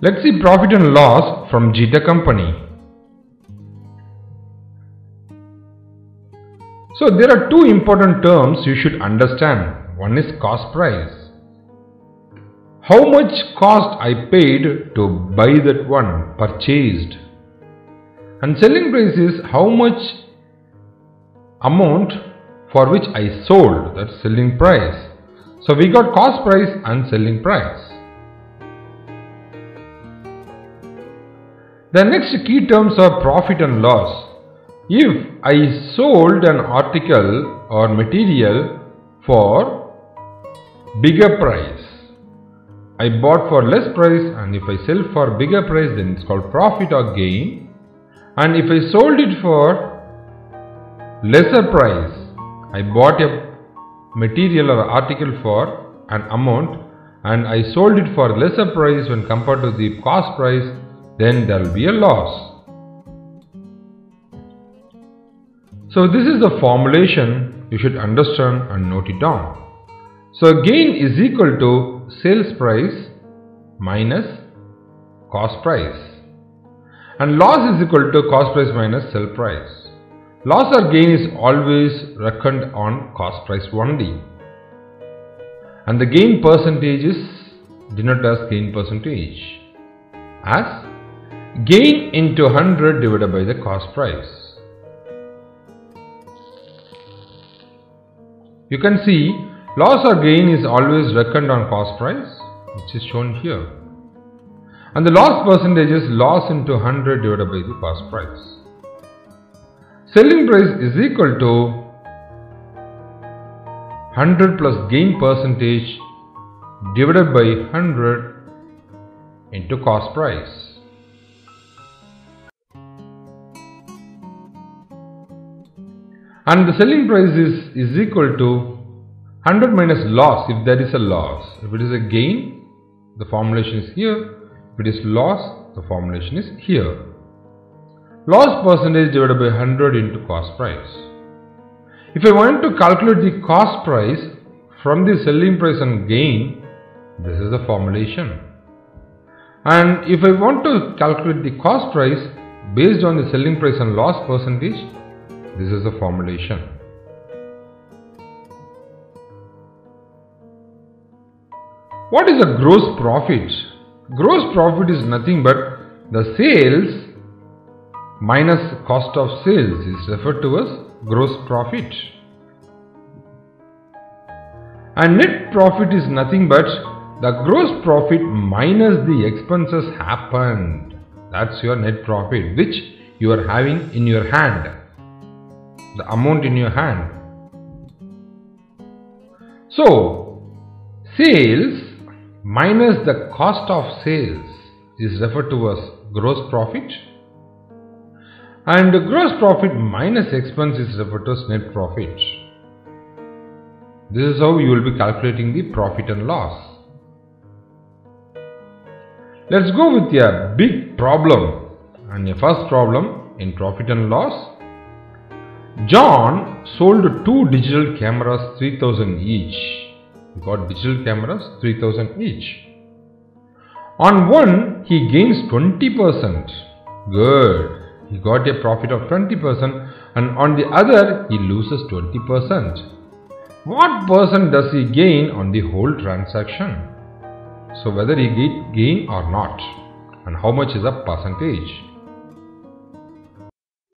Let's see profit and loss from Jita company. So there are two important terms you should understand. One is cost price. How much cost I paid to buy that one purchased. And selling price is how much amount for which I sold, that's selling price. So we got cost price and selling price. The next key terms are profit and loss. If I sold an article or material for bigger price, I bought for less price and if I sell for bigger price then it's called profit or gain and if I sold it for lesser price, I bought a material or article for an amount and I sold it for lesser price when compared to the cost price then there will be a loss. So this is the formulation you should understand and note it down. So gain is equal to sales price minus cost price and loss is equal to cost price minus sell price. Loss or gain is always reckoned on cost price only and the gain percentage is denoted as gain percentage as gain into 100 divided by the cost price. You can see loss or gain is always reckoned on cost price which is shown here. And the loss percentage is loss into 100 divided by the cost price. Selling price is equal to 100 plus gain percentage divided by 100 into cost price. And the selling price is, is equal to 100 minus loss if there is a loss. If it is a gain, the formulation is here. If it is loss, the formulation is here. Loss percentage divided by 100 into cost price. If I want to calculate the cost price from the selling price and gain, this is the formulation. And if I want to calculate the cost price based on the selling price and loss percentage, this is the formulation. What is a gross profit? Gross profit is nothing but the sales minus cost of sales is referred to as gross profit. And net profit is nothing but the gross profit minus the expenses happened. That's your net profit which you are having in your hand the amount in your hand. So, sales minus the cost of sales is referred to as gross profit and gross profit minus expense is referred to as net profit. This is how you will be calculating the profit and loss. Let's go with a big problem and a first problem in profit and loss John sold two digital cameras 3000 each. He got digital cameras 3000 each. On one he gains 20%. Good. He got a profit of 20% and on the other he loses 20%. What percent does he gain on the whole transaction? So whether he gain or not and how much is the percentage?